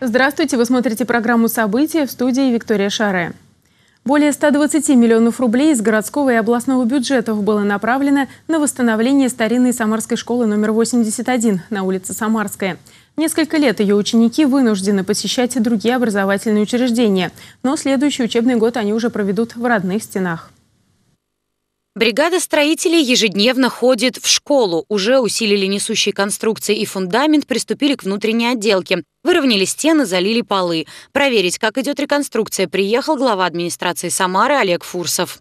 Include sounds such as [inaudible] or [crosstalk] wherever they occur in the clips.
Здравствуйте, вы смотрите программу «События» в студии Виктория Шаре. Более 120 миллионов рублей из городского и областного бюджетов было направлено на восстановление старинной Самарской школы номер 81 на улице Самарская. Несколько лет ее ученики вынуждены посещать другие образовательные учреждения, но следующий учебный год они уже проведут в родных стенах. Бригада строителей ежедневно ходит в школу. Уже усилили несущие конструкции и фундамент, приступили к внутренней отделке. Выровняли стены, залили полы. Проверить, как идет реконструкция, приехал глава администрации Самары Олег Фурсов.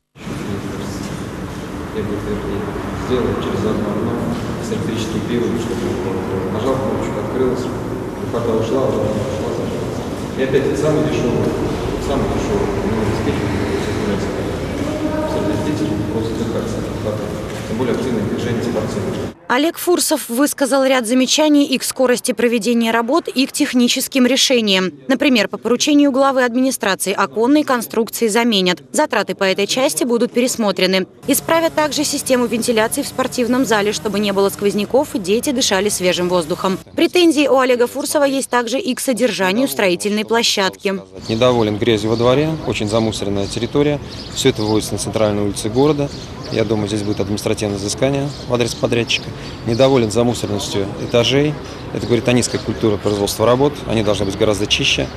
Я через одно окно с электрическим чтобы нажал открылась, вода ушла, вода ушла, зажглась. И опять самый дешевый, самый дешевый, ну, обеспечивает среди просто отдыхать, тем более активное движение спортивное. Олег Фурсов высказал ряд замечаний и к скорости проведения работ, и к техническим решениям. Например, по поручению главы администрации оконные конструкции заменят. Затраты по этой части будут пересмотрены. Исправят также систему вентиляции в спортивном зале, чтобы не было сквозняков и дети дышали свежим воздухом. Претензии у Олега Фурсова есть также и к содержанию строительной площадки. Недоволен грязью во дворе, очень замусоренная территория. Все это выводится на центральной улице города. Я думаю, здесь будет административное взыскание в адрес подрядчика. Недоволен замусоренностью этажей. Это говорит о низкой культуре производства работ. Они должны быть гораздо чище.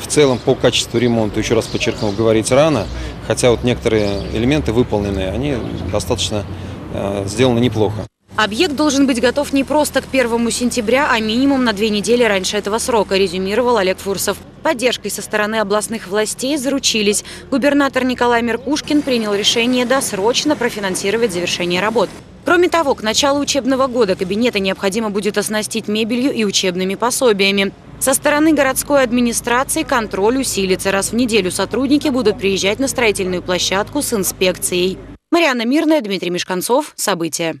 В целом, по качеству ремонта, еще раз подчеркну, говорить рано, хотя вот некоторые элементы выполненные, они достаточно э, сделаны неплохо. Объект должен быть готов не просто к 1 сентября, а минимум на две недели раньше этого срока, резюмировал Олег Фурсов. Поддержкой со стороны областных властей заручились. Губернатор Николай Меркушкин принял решение досрочно профинансировать завершение работ. Кроме того, к началу учебного года кабинеты необходимо будет оснастить мебелью и учебными пособиями. Со стороны городской администрации контроль усилится. Раз в неделю сотрудники будут приезжать на строительную площадку с инспекцией. Марьяна Мирная, Дмитрий Мешканцов. События.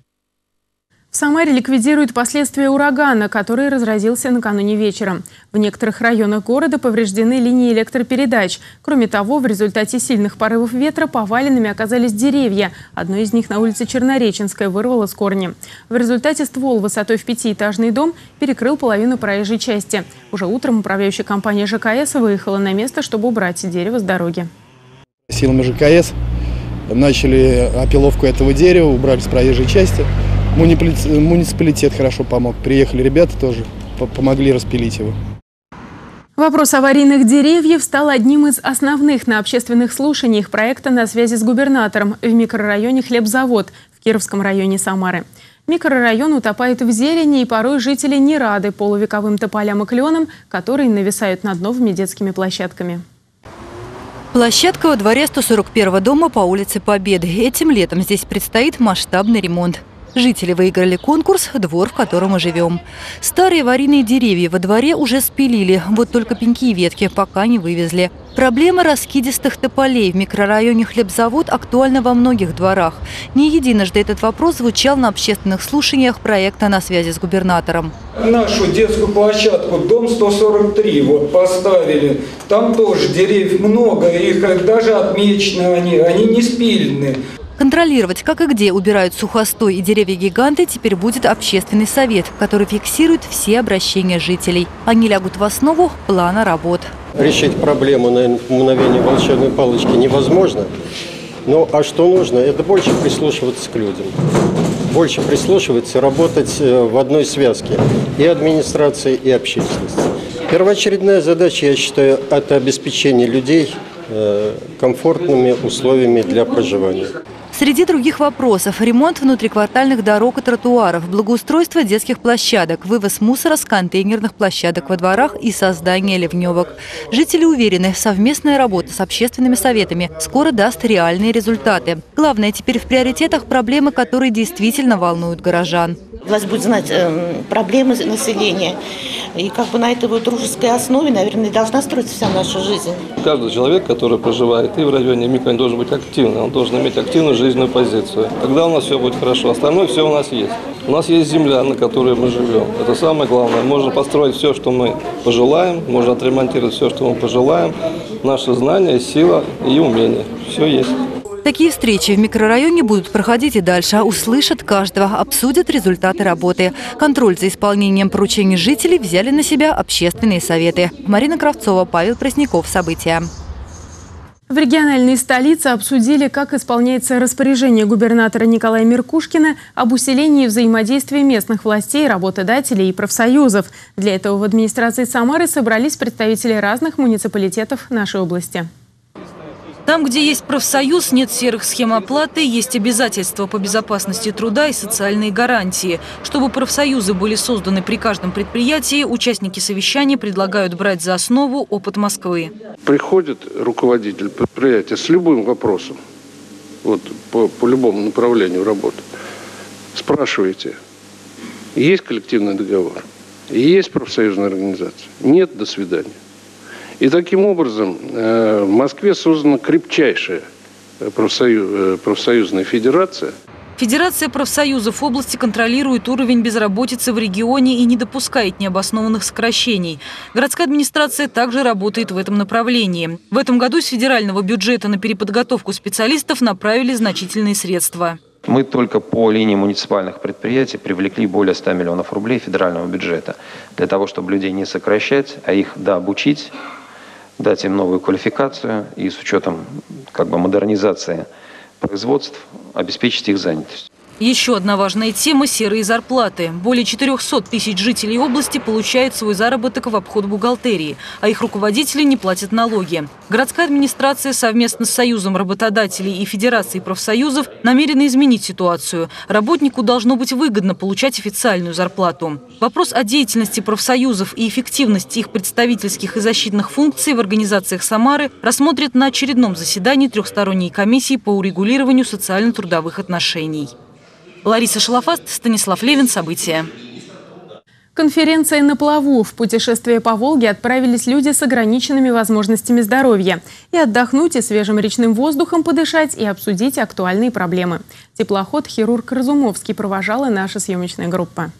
В Самаре ликвидируют последствия урагана, который разразился накануне вечером. В некоторых районах города повреждены линии электропередач. Кроме того, в результате сильных порывов ветра поваленными оказались деревья. Одно из них на улице Чернореченская вырвало с корнем. В результате ствол высотой в пятиэтажный дом перекрыл половину проезжей части. Уже утром управляющая компания ЖКС выехала на место, чтобы убрать дерево с дороги. Силами ЖКС начали опиловку этого дерева, убрали с проезжей части. Муниципалитет хорошо помог. Приехали ребята тоже, помогли распилить его. Вопрос аварийных деревьев стал одним из основных на общественных слушаниях проекта на связи с губернатором в микрорайоне «Хлебзавод» в Кировском районе Самары. Микрорайон утопает в зелени, и порой жители не рады полувековым тополям и кленам, которые нависают над новыми детскими площадками. Площадка во дворе 141 дома по улице Победы. Этим летом здесь предстоит масштабный ремонт. Жители выиграли конкурс «Двор, в котором мы живем». Старые аварийные деревья во дворе уже спилили, вот только пеньки и ветки пока не вывезли. Проблема раскидистых тополей в микрорайоне Хлебзавод актуальна во многих дворах. Не единожды этот вопрос звучал на общественных слушаниях проекта «На связи с губернатором». Нашу детскую площадку, дом 143, вот поставили. Там тоже деревьев много, их даже отмечены они, они не спилены. Контролировать, как и где убирают сухостой и деревья-гиганты, теперь будет общественный совет, который фиксирует все обращения жителей. Они лягут в основу плана работ. Решить проблему на мгновение волшебной палочки невозможно. Ну а что нужно? Это больше прислушиваться к людям. Больше прислушиваться, работать э, в одной связке. И администрации, и общественности. Первоочередная задача, я считаю, это обеспечение людей э, комфортными условиями для проживания. Среди других вопросов – ремонт внутриквартальных дорог и тротуаров, благоустройство детских площадок, вывоз мусора с контейнерных площадок во дворах и создание ливневок. Жители уверены, совместная работа с общественными советами скоро даст реальные результаты. Главное теперь в приоритетах проблемы, которые действительно волнуют горожан. Власть будет знать э, проблемы населения. И как бы на этой вот дружеской основе, наверное, должна строиться вся наша жизнь. Каждый человек, который проживает и в районе микрорайона, должен быть активным. Он должен иметь активную жизненную позицию. Тогда у нас все будет хорошо. Остальное все у нас есть. У нас есть земля, на которой мы живем. Это самое главное. Можно построить все, что мы пожелаем. Можно отремонтировать все, что мы пожелаем. Наши знания, сила и умения. Все есть. Такие встречи в микрорайоне будут проходить и дальше. Услышат каждого, обсудят результаты работы. Контроль за исполнением поручений жителей взяли на себя общественные советы. Марина Кравцова, Павел Пресняков. События. В региональной столице обсудили, как исполняется распоряжение губернатора Николая Меркушкина об усилении взаимодействия местных властей, работодателей и профсоюзов. Для этого в администрации Самары собрались представители разных муниципалитетов нашей области. Там, где есть профсоюз, нет серых схем оплаты, есть обязательства по безопасности труда и социальные гарантии. Чтобы профсоюзы были созданы при каждом предприятии, участники совещания предлагают брать за основу опыт Москвы. Приходит руководитель предприятия с любым вопросом, вот по, по любому направлению работы, спрашиваете, есть коллективный договор, есть профсоюзная организация? Нет, до свидания. И таким образом э, в Москве создана крепчайшая э, профсоюз, профсоюзная федерация. Федерация профсоюзов области контролирует уровень безработицы в регионе и не допускает необоснованных сокращений. Городская администрация также работает в этом направлении. В этом году с федерального бюджета на переподготовку специалистов направили значительные средства. Мы только по линии муниципальных предприятий привлекли более 100 миллионов рублей федерального бюджета для того, чтобы людей не сокращать, а их дообучить, дать им новую квалификацию и с учетом как бы, модернизации производств обеспечить их занятость. Еще одна важная тема – серые зарплаты. Более 400 тысяч жителей области получают свой заработок в обход бухгалтерии, а их руководители не платят налоги. Городская администрация совместно с Союзом работодателей и Федерацией профсоюзов намерена изменить ситуацию. Работнику должно быть выгодно получать официальную зарплату. Вопрос о деятельности профсоюзов и эффективности их представительских и защитных функций в организациях Самары рассмотрят на очередном заседании трехсторонней комиссии по урегулированию социально-трудовых отношений. Лариса Шалафаст, Станислав Левин. События. Конференция «На плаву». В путешествие по Волге отправились люди с ограниченными возможностями здоровья. И отдохнуть, и свежим речным воздухом подышать, и обсудить актуальные проблемы. Теплоход «Хирург Разумовский» провожала наша съемочная группа.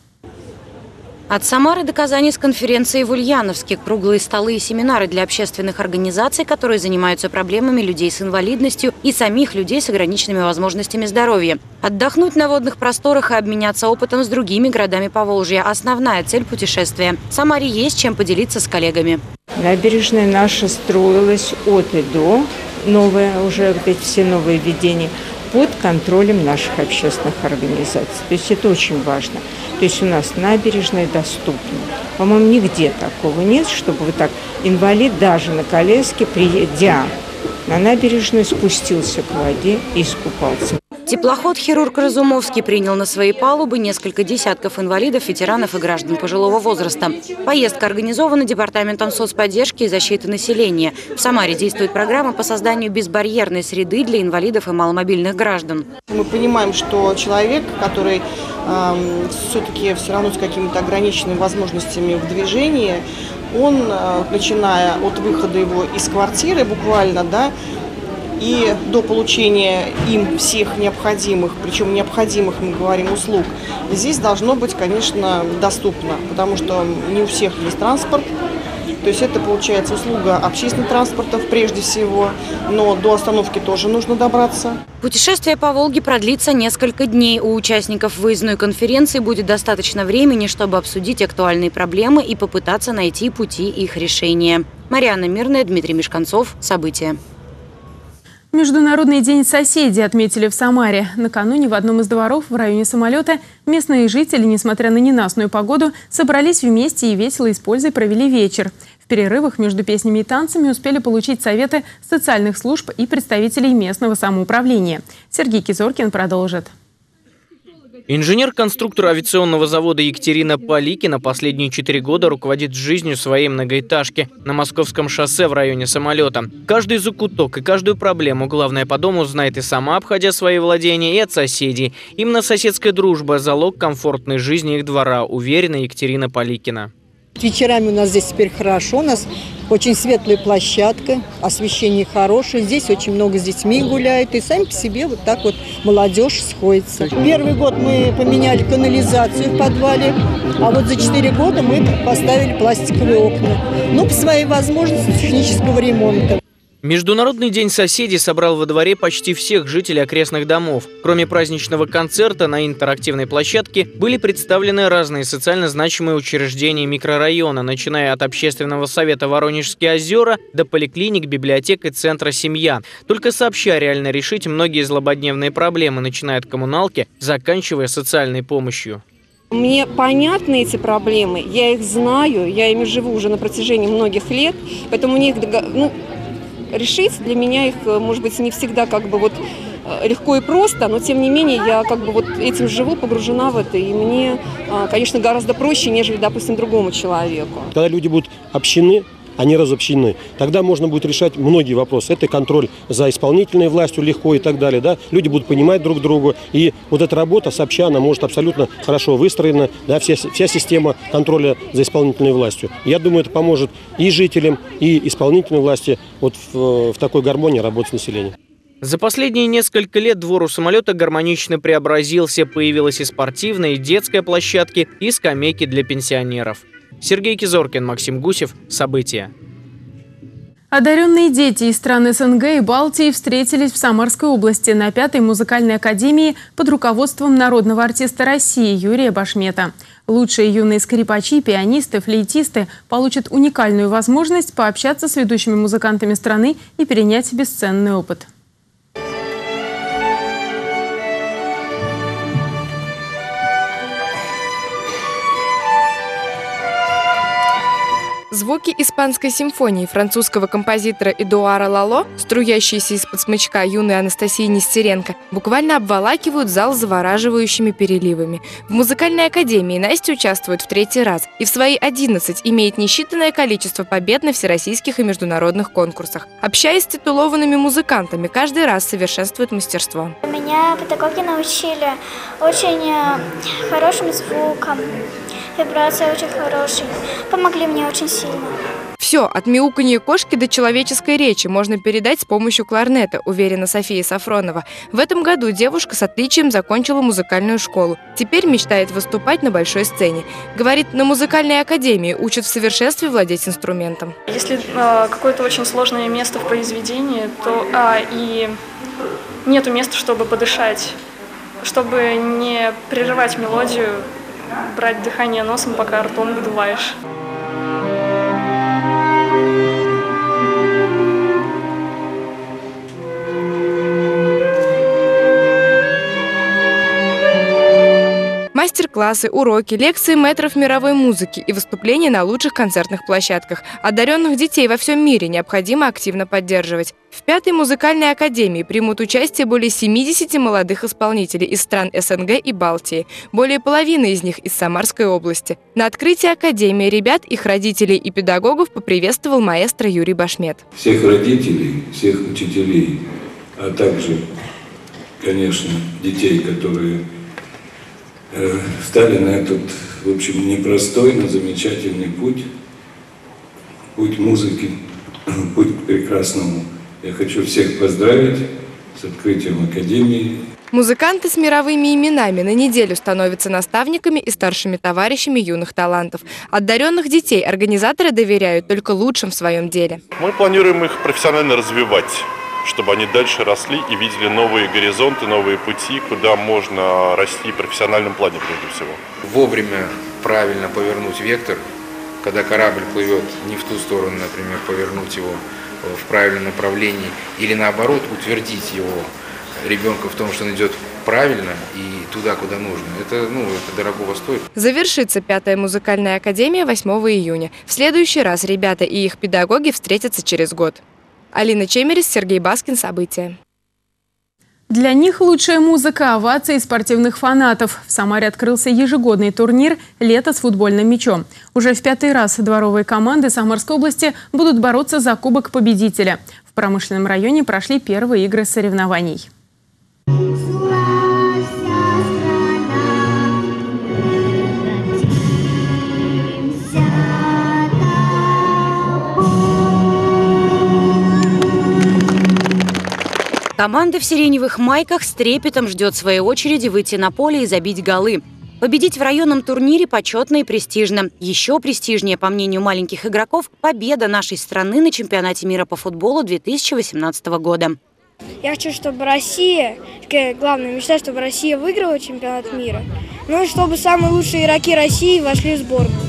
От Самары до Казани с конференцией в Ульяновске. Круглые столы и семинары для общественных организаций, которые занимаются проблемами людей с инвалидностью и самих людей с ограниченными возможностями здоровья. Отдохнуть на водных просторах и обменяться опытом с другими городами Поволжья – основная цель путешествия. В Самаре есть чем поделиться с коллегами. Набережная наша строилась от и до, новые уже вот эти все новые введения под контролем наших общественных организаций. То есть это очень важно. То есть у нас набережная доступна. По-моему, нигде такого нет, чтобы вот так инвалид даже на коляске, приедя на набережную, спустился к воде и искупался. Теплоход «Хирург Разумовский» принял на свои палубы несколько десятков инвалидов, ветеранов и граждан пожилого возраста. Поездка организована Департаментом соцподдержки и защиты населения. В Самаре действует программа по созданию безбарьерной среды для инвалидов и маломобильных граждан. Мы понимаем, что человек, который э, все-таки все равно с какими-то ограниченными возможностями в движении, он, э, начиная от выхода его из квартиры буквально, да, и до получения им всех необходимых, причем необходимых, мы говорим, услуг, здесь должно быть, конечно, доступно, потому что не у всех есть транспорт, то есть это получается услуга общественных транспортов прежде всего, но до остановки тоже нужно добраться. Путешествие по Волге продлится несколько дней. У участников выездной конференции будет достаточно времени, чтобы обсудить актуальные проблемы и попытаться найти пути их решения. Марьяна Мирная, Дмитрий Мешканцов. События. Международный день соседей отметили в Самаре. Накануне в одном из дворов в районе самолета местные жители, несмотря на ненастную погоду, собрались вместе и весело используя провели вечер. В перерывах между песнями и танцами успели получить советы социальных служб и представителей местного самоуправления. Сергей Кизоркин продолжит. Инженер-конструктор авиационного завода Екатерина Поликина последние четыре года руководит жизнью своей многоэтажки на Московском шоссе в районе самолета. Каждый закуток и каждую проблему, главное по дому, знает и сама, обходя свои владения, и от соседей. Именно соседская дружба – залог комфортной жизни их двора, уверена Екатерина Поликина. Вечерами у нас здесь теперь хорошо, у нас очень светлая площадка, освещение хорошее, здесь очень много с детьми гуляют, и сами по себе вот так вот молодежь сходится. Первый год мы поменяли канализацию в подвале, а вот за 4 года мы поставили пластиковые окна. Ну, по своей возможности технического ремонта. Международный день соседей собрал во дворе почти всех жителей окрестных домов. Кроме праздничного концерта, на интерактивной площадке были представлены разные социально значимые учреждения микрорайона, начиная от общественного совета Воронежские озера до поликлиник, библиотек и центра «Семья». Только сообща реально решить многие злободневные проблемы, начиная от коммуналки, заканчивая социальной помощью. Мне понятны эти проблемы, я их знаю, я ими живу уже на протяжении многих лет, поэтому мне их ну, решить. Для меня их, э, может быть, не всегда как бы вот э, легко и просто, но тем не менее я как бы вот этим живу, погружена в это, и мне, э, конечно, гораздо проще, нежели, допустим, другому человеку. Когда люди будут общены, они разобщены. Тогда можно будет решать многие вопросы. Это контроль за исполнительной властью легко и так далее. Да? Люди будут понимать друг друга. И вот эта работа сообща, она может абсолютно хорошо выстроена. Да? Вся, вся система контроля за исполнительной властью. Я думаю, это поможет и жителям, и исполнительной власти вот в, в такой гармонии работать с населением. За последние несколько лет двор у самолета гармонично преобразился. Появилась и спортивная, и детская площадки, и скамейки для пенсионеров. Сергей Кизоркин, Максим Гусев. События. Одаренные дети из стран СНГ и Балтии встретились в Самарской области на Пятой музыкальной академии под руководством народного артиста России Юрия Башмета. Лучшие юные скрипачи, пианисты, флейтисты получат уникальную возможность пообщаться с ведущими музыкантами страны и перенять бесценный опыт. Звуки испанской симфонии французского композитора Эдуара Лало, струящиеся из-под смычка юной Анастасии Нестеренко, буквально обволакивают зал завораживающими переливами. В музыкальной академии Настя участвует в третий раз и в свои 11 имеет несчитанное количество побед на всероссийских и международных конкурсах. Общаясь с титулованными музыкантами, каждый раз совершенствует мастерство. Меня педагоги научили очень э, хорошим звукам, вибрация очень хорошая. Помогли мне очень сильно. Все, от мяуканья кошки до человеческой речи можно передать с помощью кларнета, уверена София Сафронова. В этом году девушка с отличием закончила музыкальную школу. Теперь мечтает выступать на большой сцене. Говорит, на музыкальной академии учат в совершенстве владеть инструментом. Если э, какое-то очень сложное место в произведении, то а, и нету места, чтобы подышать, чтобы не прерывать мелодию, брать дыхание носом, пока ртом выдуваешь. Мастер-классы, уроки, лекции метров мировой музыки и выступления на лучших концертных площадках. Одаренных детей во всем мире необходимо активно поддерживать. В Пятой музыкальной академии примут участие более 70 молодых исполнителей из стран СНГ и Балтии. Более половины из них из Самарской области. На открытии академии ребят, их родителей и педагогов поприветствовал маэстро Юрий Башмет. Всех родителей, всех учителей, а также, конечно, детей, которые стали на этот, в общем, непростой, но замечательный путь, путь музыки, [laughs] путь к прекрасному. Я хочу всех поздравить с открытием Академии. Музыканты с мировыми именами на неделю становятся наставниками и старшими товарищами юных талантов. Одаренных детей организаторы доверяют только лучшим в своем деле. Мы планируем их профессионально развивать чтобы они дальше росли и видели новые горизонты, новые пути, куда можно расти в профессиональном плане прежде всего. Вовремя правильно повернуть вектор, когда корабль плывет не в ту сторону, например, повернуть его в правильном направлении, или наоборот утвердить его ребенка в том, что он идет правильно и туда, куда нужно. Это, ну, это дорогого стоит. Завершится пятая музыкальная академия 8 июня. В следующий раз ребята и их педагоги встретятся через год. Алина Чемерис, Сергей Баскин. События. Для них лучшая музыка, овации спортивных фанатов. В Самаре открылся ежегодный турнир «Лето с футбольным мячом». Уже в пятый раз дворовые команды Самарской области будут бороться за Кубок победителя. В промышленном районе прошли первые игры соревнований. Команда в сиреневых майках с трепетом ждет своей очереди выйти на поле и забить голы. Победить в районном турнире почетно и престижно. Еще престижнее, по мнению маленьких игроков, победа нашей страны на чемпионате мира по футболу 2018 года. Я хочу, чтобы Россия, такая главная мечта, чтобы Россия выиграла чемпионат мира. Ну и чтобы самые лучшие игроки России вошли в сборную,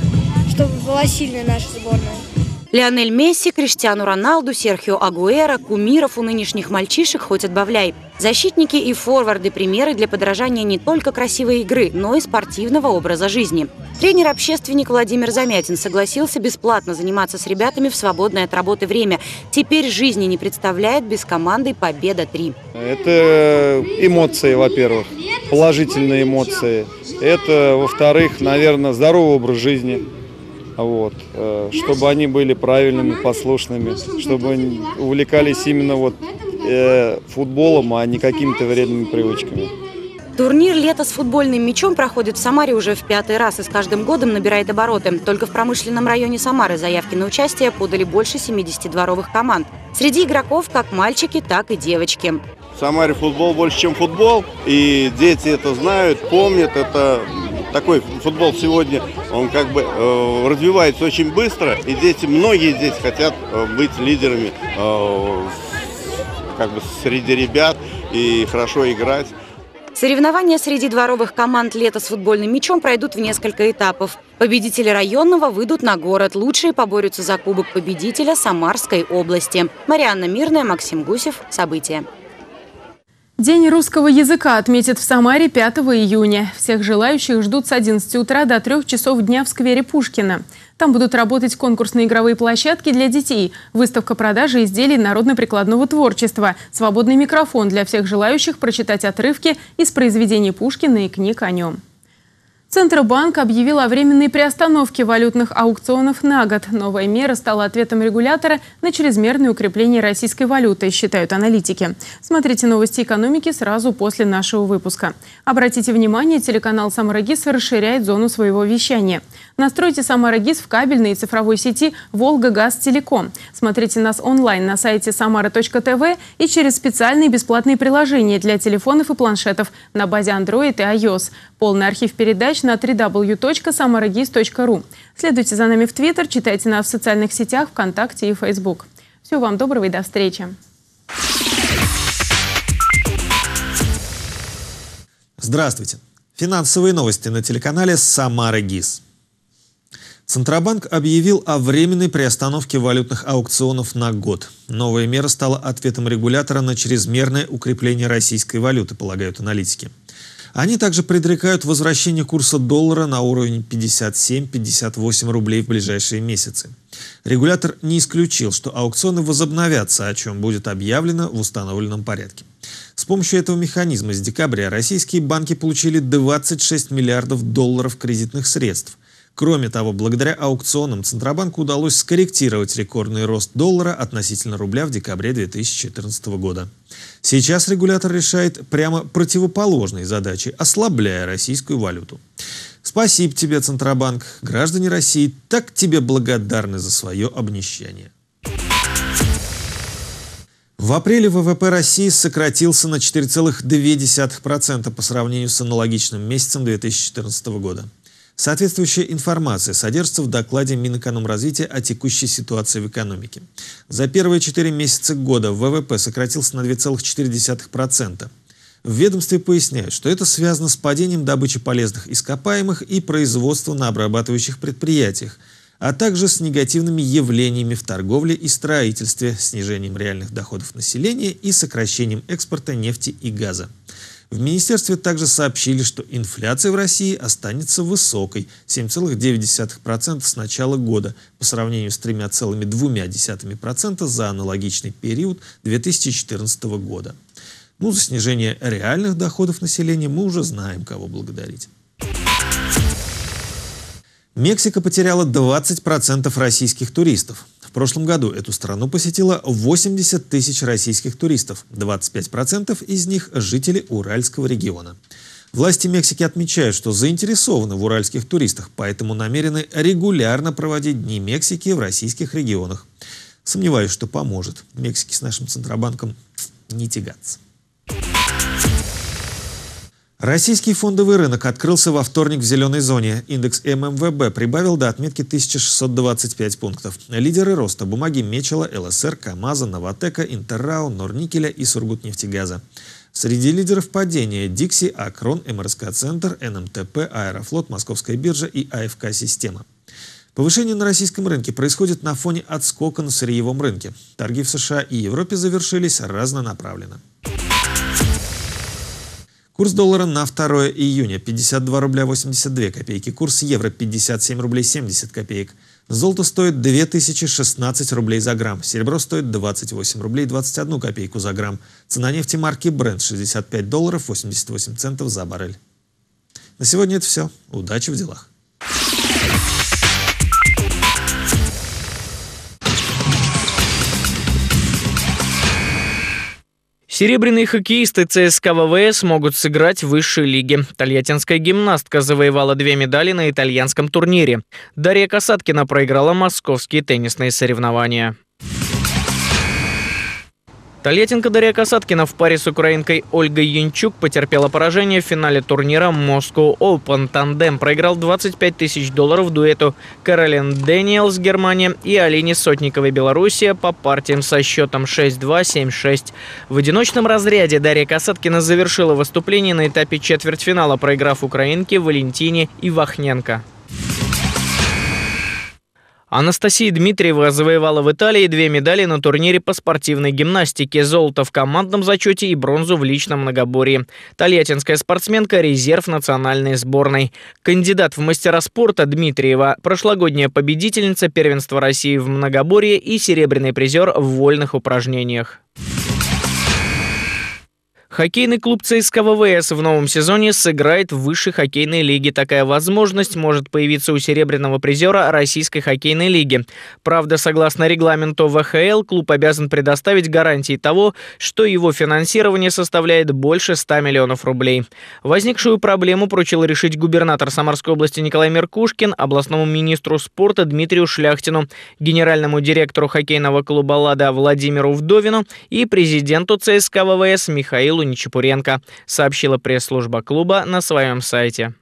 чтобы была сильная наша сборная. Лионель Месси, Криштиану Роналду, Серхио Агуэра, кумиров у нынешних мальчишек хоть отбавляй. Защитники и форварды – примеры для подражания не только красивой игры, но и спортивного образа жизни. Тренер-общественник Владимир Замятин согласился бесплатно заниматься с ребятами в свободное от работы время. Теперь жизни не представляет без команды «Победа-3». Это эмоции, во-первых, положительные эмоции. Это, во-вторых, наверное, здоровый образ жизни вот, э, чтобы они были правильными, послушными, чтобы они увлекались именно вот э, футболом, а не какими-то вредными привычками. Турнир «Лето с футбольным мячом» проходит в Самаре уже в пятый раз и с каждым годом набирает обороты. Только в промышленном районе Самары заявки на участие подали больше 70 дворовых команд. Среди игроков как мальчики, так и девочки. В Самаре футбол больше, чем футбол, и дети это знают, помнят, это такой футбол сегодня, он как бы э, развивается очень быстро, и дети, многие дети хотят э, быть лидерами э, как бы среди ребят и хорошо играть. Соревнования среди дворовых команд «Лето с футбольным мячом» пройдут в несколько этапов. Победители районного выйдут на город. Лучшие поборются за кубок победителя Самарской области. Марианна Мирная, Максим Гусев. События. День русского языка отметят в Самаре 5 июня. Всех желающих ждут с 11 утра до 3 часов дня в сквере Пушкина. Там будут работать конкурсные игровые площадки для детей, выставка продажи изделий народно-прикладного творчества, свободный микрофон для всех желающих прочитать отрывки из произведений Пушкина и книг о нем. Центробанк объявил о временной приостановке валютных аукционов на год. Новая мера стала ответом регулятора на чрезмерное укрепление российской валюты, считают аналитики. Смотрите новости экономики сразу после нашего выпуска. Обратите внимание, телеканал «Самарагис» расширяет зону своего вещания. Настройте «Самарагис» в кабельной и цифровой сети «Волга Газ Телеком». Смотрите нас онлайн на сайте samara.tv и через специальные бесплатные приложения для телефонов и планшетов на базе Android и iOS. Полный архив передач на www.samaragis.ru. Следуйте за нами в Твиттер, читайте нас в социальных сетях, ВКонтакте и Фейсбук. Всего вам доброго и до встречи. Здравствуйте. Финансовые новости на телеканале «Самара ГИС». Центробанк объявил о временной приостановке валютных аукционов на год. Новая мера стала ответом регулятора на чрезмерное укрепление российской валюты, полагают аналитики. Они также предрекают возвращение курса доллара на уровень 57-58 рублей в ближайшие месяцы. Регулятор не исключил, что аукционы возобновятся, о чем будет объявлено в установленном порядке. С помощью этого механизма с декабря российские банки получили 26 миллиардов долларов кредитных средств. Кроме того, благодаря аукционам Центробанку удалось скорректировать рекордный рост доллара относительно рубля в декабре 2014 года. Сейчас регулятор решает прямо противоположные задачи, ослабляя российскую валюту. Спасибо тебе, Центробанк. Граждане России так тебе благодарны за свое обнищание. В апреле ВВП России сократился на 4,2% по сравнению с аналогичным месяцем 2014 года. Соответствующая информация содержится в докладе Минэкономразвития о текущей ситуации в экономике. За первые четыре месяца года ВВП сократился на 2,4%. В ведомстве поясняют, что это связано с падением добычи полезных ископаемых и производства на обрабатывающих предприятиях, а также с негативными явлениями в торговле и строительстве, снижением реальных доходов населения и сокращением экспорта нефти и газа. В министерстве также сообщили, что инфляция в России останется высокой – 7,9% с начала года по сравнению с 3,2% за аналогичный период 2014 года. Ну, за снижение реальных доходов населения мы уже знаем, кого благодарить. Мексика потеряла 20% российских туристов. В прошлом году эту страну посетило 80 тысяч российских туристов, 25% из них – жители Уральского региона. Власти Мексики отмечают, что заинтересованы в уральских туристах, поэтому намерены регулярно проводить Дни Мексики в российских регионах. Сомневаюсь, что поможет. Мексике с нашим Центробанком не тягаться. Российский фондовый рынок открылся во вторник в зеленой зоне. Индекс ММВБ прибавил до отметки 1625 пунктов. Лидеры роста – бумаги Мечела, ЛСР, КАМАЗа, Новотека, Интеррау, Норникеля и Сургутнефтегаза. Среди лидеров падения – Дикси, Акрон, МРСК-центр, НМТП, Аэрофлот, Московская биржа и АФК-система. Повышение на российском рынке происходит на фоне отскока на сырьевом рынке. Торги в США и Европе завершились разнонаправленно. Курс доллара на 2 июня 52 рубля 82 копейки. Курс евро 57 рублей 70 копеек. Золото стоит 2016 рублей за грамм. Серебро стоит 28 рублей 21 копейку за грамм. Цена нефти марки Brent 65 долларов 88 центов за баррель. На сегодня это все. Удачи в делах. Серебряные хоккеисты ЦСКА ВВС могут сыграть в высшей лиге. Тольяттинская гимнастка завоевала две медали на итальянском турнире. Дарья Касаткина проиграла московские теннисные соревнования. Тольяттинка Дарья Касаткина в паре с украинкой Ольгой Янчук потерпела поражение в финале турнира Moscow Open. Тандем проиграл 25 тысяч долларов дуэту Каролин Дэниелс Германия и Алине Сотниковой Белоруссия по партиям со счетом 6-2, 7-6. В одиночном разряде Дарья Касаткина завершила выступление на этапе четвертьфинала, проиграв украинке Валентине Ивахненко. Анастасия Дмитриева завоевала в Италии две медали на турнире по спортивной гимнастике. Золото в командном зачете и бронзу в личном многоборье. Тольяттинская спортсменка – резерв национальной сборной. Кандидат в мастера спорта Дмитриева – прошлогодняя победительница первенства России в многоборье и серебряный призер в вольных упражнениях. Хоккейный клуб ЦСКА ВВС в новом сезоне сыграет в высшей хоккейной лиге. Такая возможность может появиться у серебряного призера Российской хоккейной лиги. Правда, согласно регламенту ВХЛ, клуб обязан предоставить гарантии того, что его финансирование составляет больше 100 миллионов рублей. Возникшую проблему поручил решить губернатор Самарской области Николай Меркушкин, областному министру спорта Дмитрию Шляхтину, генеральному директору хоккейного клуба «Лада» Владимиру Вдовину и президенту ЦСКА ВВС Михаилу Павлу Нечапуренко, сообщила пресс-служба клуба на своем сайте.